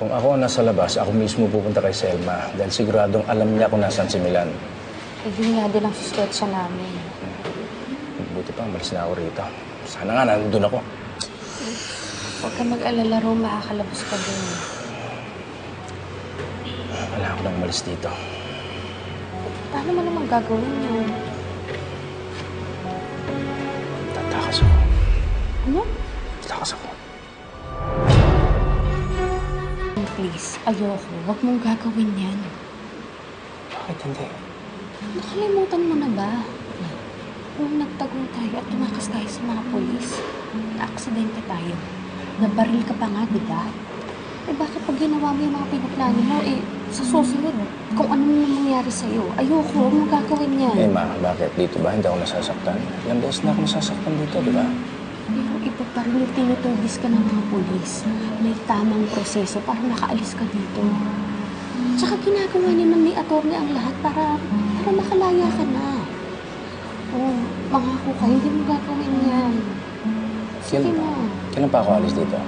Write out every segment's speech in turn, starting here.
Kung ako ang nasa labas, ako mismo pupunta kay Selma dahil siguradong alam niya kung nasaan si Milan. Eh, yun nga din ang suspetsa namin. Buti pa, malis na ako rito. Sana nga, nandun ako. Huwag ka mag-alala, Rom. Makakalabas ka din. Wala ako nang malis dito. Paano mo naman gagawin yun? Tatakas ako. Ano? Tatakas ako. Please, ayoko. Huwag mong gagawin yan. Bakit hindi? Nakalimutan mo na ba? Nung nagtagong tayo at tumakas tayo sa mga polis, na-aksidente tayo. Nabaril ka pa nga, di ba? Eh bakit pag ginawa mo yung mga pinaplano mo, eh sa susunod, kung ano nang mangyari sa'yo, ayoko, huwag mong gagawin yan. Eh ma, bakit? Dito ba hindi ako nasasaktan? Ilang beses na ako nasasaktan dito, di ba? Pero iba pa rin yung tinutugis ka ng mga polis. May tamang proseso para makaalis ka dito. Tsaka ginagawa naman ni attorney ang lahat para, para makalaya ka na. Oh, mangako ka, hindi mo gagawin yan. Sige Kailan pa? na. Kailan pa ako alis dito?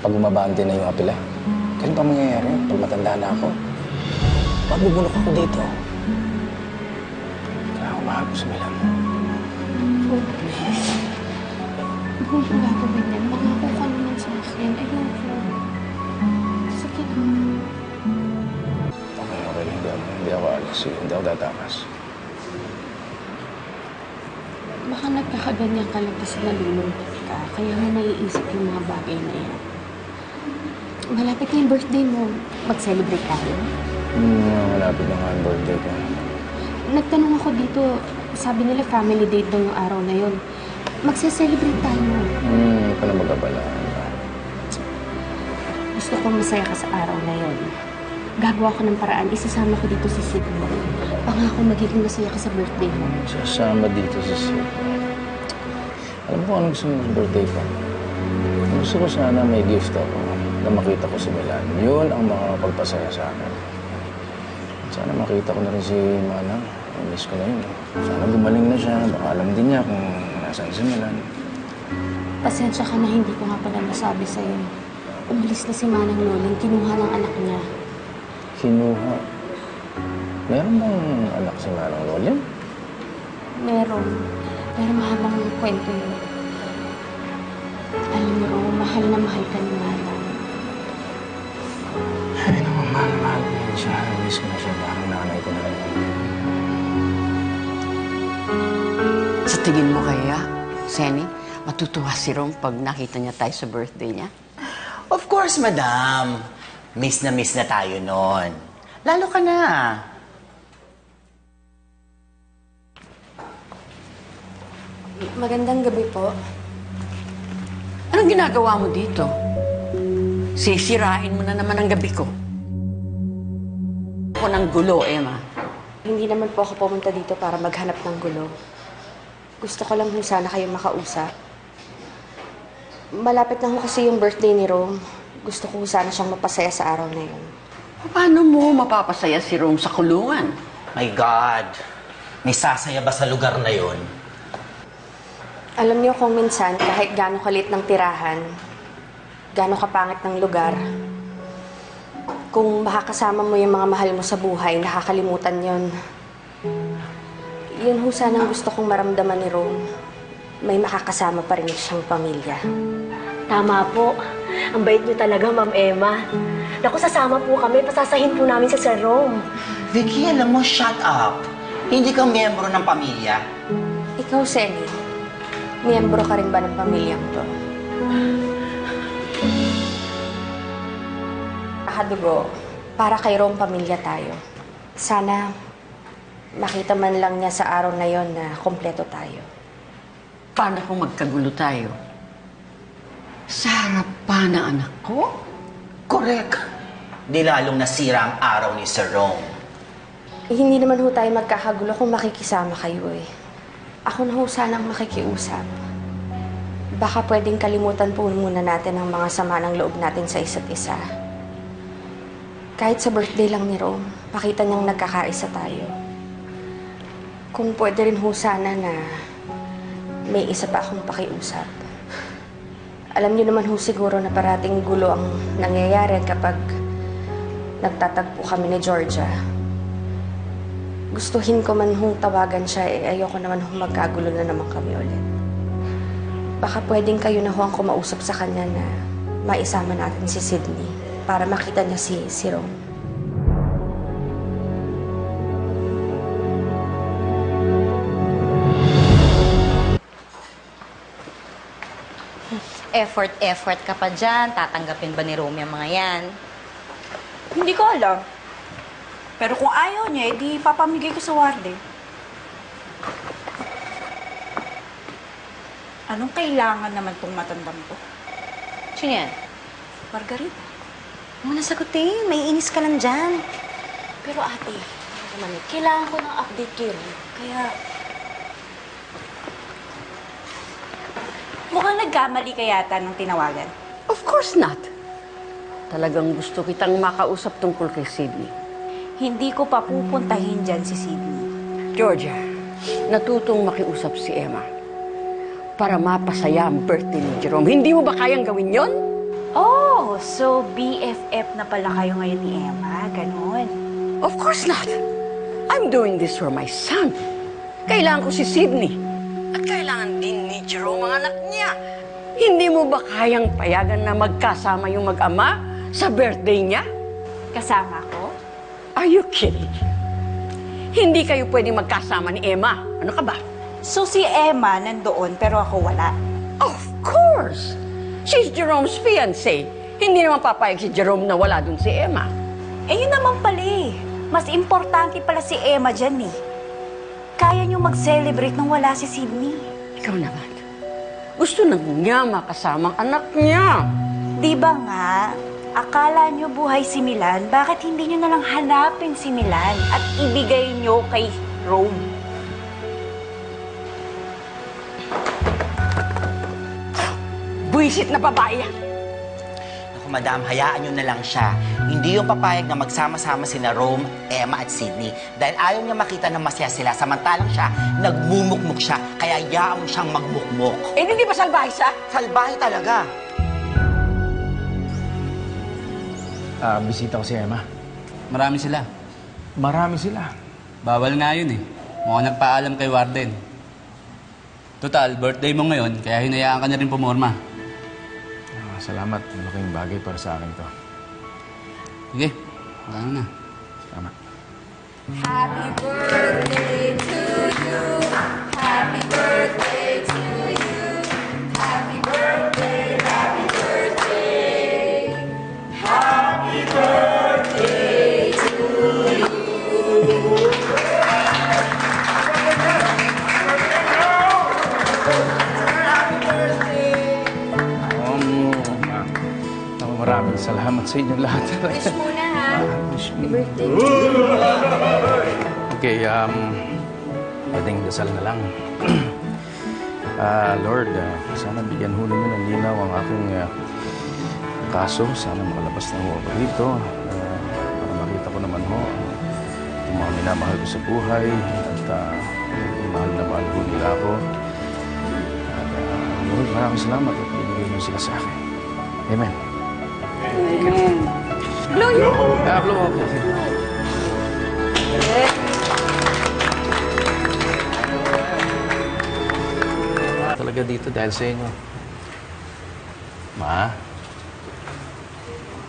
Pag umabante na yung apila? Kailan pa mangyayari? Pag matanda na ako? Mabubulok ako dito. Mahal ko sa Milan. Oh, please. Huwag mo gagawin yan. Mangako ka naman sa akin. Ayoko. Sige na. Okay, okay. Hindi ako, hindi ako. Sige, Hindi ako tatakas. Baka nagkakaganyan ka lang kasi nalulungkot ka. Kaya mo naiisip yung mga bagay na yan. Malapit na yung birthday mo. Mag-celebrate tayo. Hmm, malapit na nga ang birthday ko. Nagtanong ako dito, sabi nila family date daw yung araw na yon. Magse-celebrate tayo. Hmm, hindi ka na mag-abala. Gusto ko masaya ka sa araw na yon. Gagawa ko ng paraan, isasama ko dito si Sidney. Pangako magiging masaya ka sa birthday mo. Sasama dito sa Sydney. Alam mo kung anong gusto mo sa birthday ko? Gusto ko sana may gift ako na makita ko si Milan. Yun ang mga pagpasaya sa akin. Sana makita ko na rin si Manang. Miss ko na yun. Sana gumaling na siya. Baka alam din niya kung nasaan si Milan. Pasensya ka na hindi ko nga pala nasabi sa'yo. Umalis na si Manang Loling, kinuha ng anak niya. Kinuha. Meron bang anak si Manang Lolin? Meron. Pero mahabang kwento yun. Alam mo, Ro, mahal na mahal ka ni Manang. Ay, naman, mahal, mahal ko yun siya. Miss ko na siya. Parang nanay ko na rin. Sa tingin mo kaya, Senny, matutuwa si Rom pag nakita niya tayo sa birthday niya? Of course, madam. Miss na miss na tayo noon. Lalo ka na. Magandang gabi po. Anong ginagawa mo dito? Sisirain mo na naman ang gabi ko. Ako ng gulo, Emma. Hindi naman po ako pumunta dito para maghanap ng gulo. Gusto ko lang kung sana kayo makausap. Malapit na ho kasi yung birthday ni Rome. Gusto ko sana siyang mapasaya sa araw na yun. Paano mo mapapasaya si Rom sa kulungan? My God. May sasaya ba sa lugar na yon? Alam niyo kung minsan, kahit gaano kalit ng tirahan, gaano kapangit ng lugar, kung makakasama mo yung mga mahal mo sa buhay, nakakalimutan yon. Yun ho sana ang gusto kong maramdaman ni Rome. May makakasama pa rin siyang pamilya. Tama po. Ang bait niyo talaga, Ma'am Emma. Naku, sasama po kami. Pasasahin po namin sa Sir Rome. Vicky, alam mo, shut up. Hindi ka miyembro ng pamilya. Ikaw, Sally, miyembro ka rin ba ng pamilyang to? Kadugo, para kay Rome pamilya tayo. Sana makita man lang niya sa araw na yon na kompleto tayo. Paano kung magkagulo tayo? Sa harapan ng anak ko? Correct. Di lalong nasira ang araw ni Sir Rome. Eh, hindi naman ho tayo magkakagulo kung makikisama kayo eh. Ako na ho sanang makikiusap. Baka pwedeng kalimutan po muna natin ang mga sama ng loob natin sa isa't isa. Kahit sa birthday lang ni Rome, pakita niyang nagkakaisa tayo. Kung pwede rin ho sana na may isa pa akong pakiusap. Alam niyo naman ho siguro na parating gulo ang nangyayari kapag nagtatagpo kami ni Georgia. Gustuhin ko man hong tawagan siya, eh ayoko naman hong magkagulo na naman kami ulit. Baka pwedeng kayo na ho ang kumausap sa kanya na maisama natin si Sydney para makita niya si, si Ron. Effort, effort ka pa dyan. Tatanggapin ba ni ang mga yan? Hindi ko alam. Pero kung ayaw niya, edi papamigay ko sa warde. Anong kailangan naman tong matandang to? Sino yan? Margarita. Huwag na sagutin. May inis ka lang dyan. Pero ate, ano naman eh, kailangan ko ng update kay Ron. Kaya, Mukhang nagkamali ka yata ng tinawagan. Of course not. Talagang gusto kitang makausap tungkol kay Sydney. Hindi ko pa pupuntahin dyan si Sydney. Georgia, natutong makiusap si Emma para mapasaya ang birthday ni Jerome. Hindi mo ba kayang gawin yon? Oh, so BFF na pala kayo ngayon ni Emma. Ganon. Of course not. I'm doing this for my son. Kailangan ko si Sydney. At kailangan din ni Jerome ang anak niya. Hindi mo ba kayang payagan na magkasama yung mag-ama sa birthday niya? Kasama ko? Are you kidding? Hindi kayo pwedeng magkasama ni Emma. Ano ka ba? So si Emma nandoon pero ako wala. Of course! She's Jerome's fiancé. Hindi naman papayag si Jerome na wala dun si Emma. Eh yun naman pala eh. Mas importante pala si Emma dyan eh. Kaya niyo mag-celebrate nang wala si Sydney. Ikaw naman. Gusto na niya makasama ang anak niya. Di ba nga, akala niyo buhay si Milan, bakit hindi niyo nalang hanapin si Milan at ibigay niyo kay Rome? Buisit na babae yan. Madam, hayaan nyo na lang siya. Hindi yung papayag na magsama-sama sina Rome, Emma at Sydney. Dahil ayaw niya makita na masaya sila. Samantalang siya, nagmumukmuk siya. Kaya hayaan mo siyang magmukmuk. Eh, hindi ba salbahe siya? Salbahe talaga. Ah, bisita ko si Emma. Marami sila. Marami sila. Bawal nga yun eh. Mukhang nagpaalam kay Warden. Total, birthday mo ngayon, kaya hinayaan ka na rin pumorma. Salamat. Malaking bagay para sa akin to. Sige, ano na. Salamat. Um, salamat sa inyo lahat. Wish muna ha. wish me. birthday. Okay, um, pwedeng dasal na lang. Ah, Lord, ah, sana bigyan ho ninyo ng linaw ang aking ah, kaso. Sana makalabas na ho ako dito. Ah, para makita ko naman ho ang mga minamahal ko sa buhay at ah, mahal na mahal ho nila ako. At, ah, Lord, maraming salamat at binigay niyo sila sa akin. Amen. Blow you. Ah, blow ako. Talaga dito dahil sa inyo. Ma?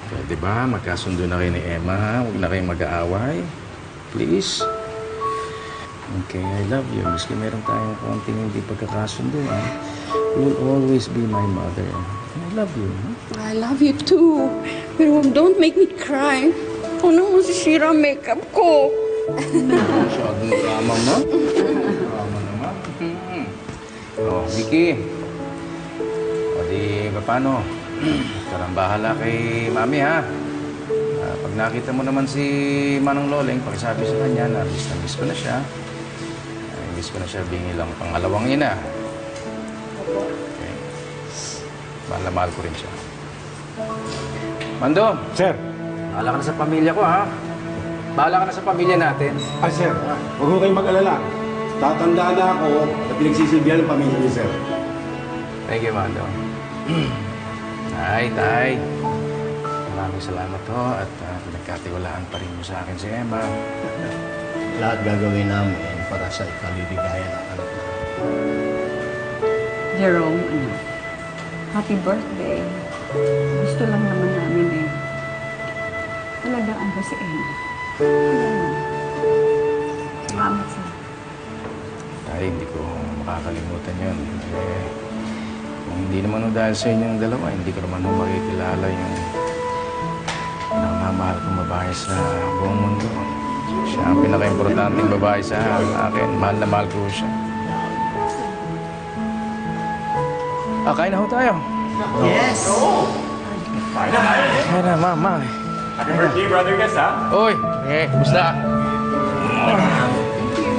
Pwede ba magkasundo na kayo ni Emma, ha? Huwag na kayong mag-aaway. Please. Okay, I love you. Miski meron tayong konting hindi pagkakasundo, ha? You will always be my mother. Love you? I love you too. Pero don't make me cry. Ano masisira ang makeup ko? Masyadong drama mo. Drama naman. Oh, Vicky. O di, paano? Karang bahala kay Mami, ha? Ah, pag nakita mo naman si Manong Loleng, pakisabi sa kanya na miss na miss ko na siya. Ah, miss ko na siya bingi lang pangalawang ina. Mahal na mahal ko rin siya. Mando! Sir. Bahala ka na sa pamilya ko, ha? Bahala ka na sa pamilya natin. Ah, sir. Huwag mo kayong mag-alala. Tatandaan na ako na pinagsisilbihan ng pamilya niyo, sir. Thank you, Mando. Tay, tay. Maraming salamat ho at uh, pinagkatiwalaan pa rin mo sa akin si Emma. Lahat gagawin namin para sa ikaliligaya ng anak namin. Jerome, ano, happy birthday. Gusto lang naman namin eh. Talagaan ko si Emma. Salamat sa Tay, hindi ko makakalimutan yun. Eh, kung hindi naman ho dahil sa inyong dalawa, hindi ko naman ho makikilala yung pinamamahal kong babae sa buong mundo. Siya ang pinaka-importanting babae sa akin. Mahal na mahal ko siya. Ah, kain na ho tayo. Yes! Kain na, mama. Happy birthday, brother Gus, ha? Uy, eh, kumusta?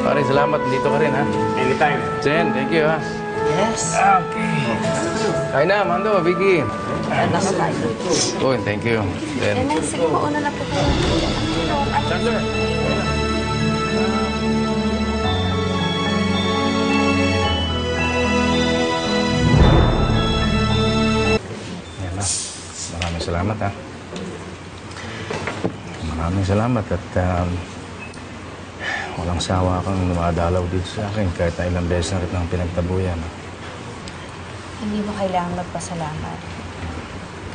Pare, salamat. Dito ka rin, ha? Anytime. Jen, thank you, ha? Yes! Okay. Kain na, Mando, Vicky. Uy, thank you. Jen. Sige po, una na po kayo. Chandler. Maraming salamat, ha? Maraming salamat at um, walang sawa kang dumadalaw dito sa akin kahit na ilang beses na kitang pinagtabuyan. Hindi mo kailangan magpasalamat.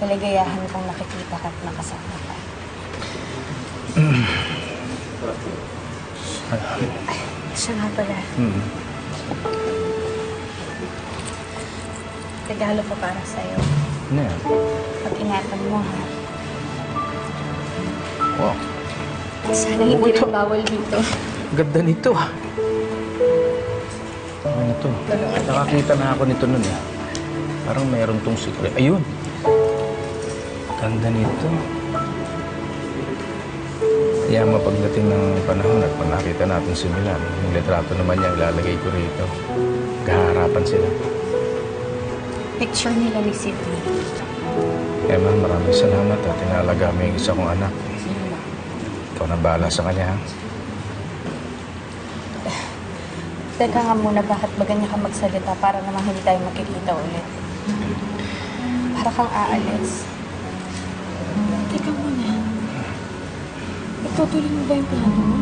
Kaligayahan kong nakikita ka at nakasama ka. Siya nga pala. Hmm. Regalo ko para sa'yo. Ano yan? Pag-ingatan mo, ha? Wow. Sana hindi rin bawal dito. Ganda nito ah. Ano to? Nakakita na ako nito nun eh. Parang mayroon tong secret. Ayun! Ganda nito. Kaya mapagdating ng panahon at pag nakita natin si Milan, yung litrato naman niya ilalagay ko rito. Kaharapan sila. Picture nila ni Sydney. Emma, maraming salamat at tinalaga mo yung isa kong anak. Ikaw na bahala sa kanya, ha? Teka nga muna, bakit ba ganyan ka magsalita para naman hindi tayo makikita ulit? Para kang aalis. Teka muna. Itutuloy mo ba yung plano mo?